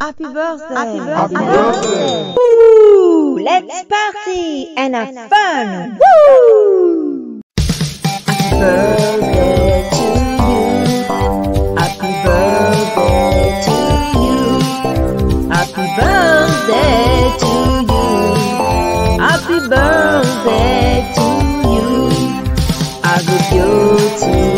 Happy birthday! Happy birthday! Happy birthday. Ooh, let's party and have fun! Woo! Happy birthday to you. Happy birthday to you. Happy birthday to you. Happy birthday to you. Have a you.